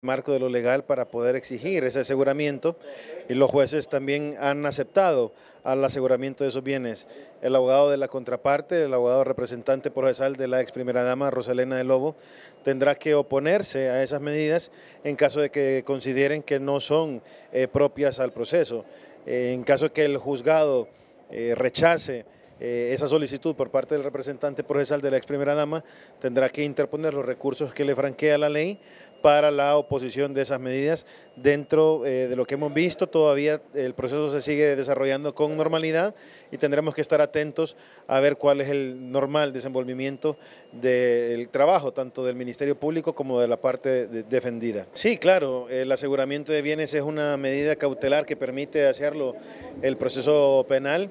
marco de lo legal para poder exigir ese aseguramiento y los jueces también han aceptado al aseguramiento de esos bienes. El abogado de la contraparte, el abogado representante procesal de la ex primera dama Rosalena de Lobo, tendrá que oponerse a esas medidas en caso de que consideren que no son eh, propias al proceso. Eh, en caso que el juzgado eh, rechace esa solicitud por parte del representante procesal de la ex primera dama, tendrá que interponer los recursos que le franquea la ley para la oposición de esas medidas. Dentro eh, de lo que hemos visto, todavía el proceso se sigue desarrollando con normalidad y tendremos que estar atentos a ver cuál es el normal desenvolvimiento del trabajo, tanto del Ministerio Público como de la parte defendida. Sí, claro, el aseguramiento de bienes es una medida cautelar que permite hacerlo el proceso penal.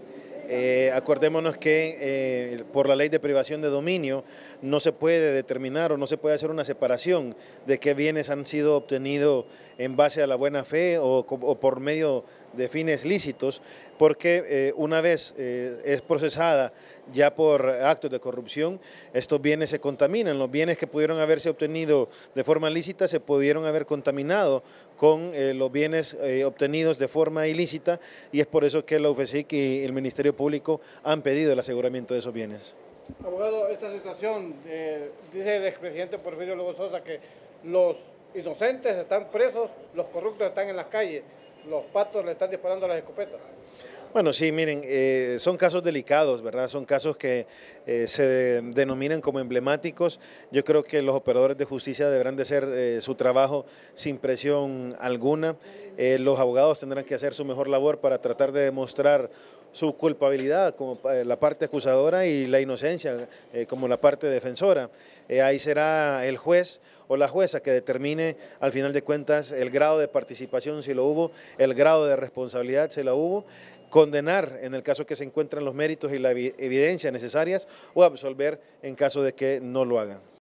Eh, acordémonos que eh, por la ley de privación de dominio no se puede determinar o no se puede hacer una separación de qué bienes han sido obtenidos en base a la buena fe o, por medio de fines lícitos, porque eh, una vez es procesada ya por actos de corrupción, estos bienes se contaminan. Los bienes que pudieron haberse obtenido de forma lícita se pudieron haber contaminado con los bienes obtenidos de forma ilícita y es por eso que la UFESIC y el Ministerio Público han pedido el aseguramiento de esos bienes. Abogado, esta situación, eh, dice el expresidente Porfirio Lugo Sosa que los inocentes están presos, los corruptos están en las calles, los patos le están disparando las escopetas. Bueno, sí, miren, eh, son casos delicados, ¿verdad? Son casos que eh, se denominan como emblemáticos. Yo creo que los operadores de justicia deberán de hacer su trabajo sin presión alguna. los abogados tendrán que hacer su mejor labor para tratar de demostrar su culpabilidad como eh, la parte acusadora y la inocencia eh, como la parte defensora. Eh, ahí será el juez o la jueza que determine al final de cuentas el grado de participación si lo hubo, el grado de responsabilidad si la hubo, condenar en el caso que se encuentran los méritos y la evidencia necesarias o absolver en caso de que no lo hagan.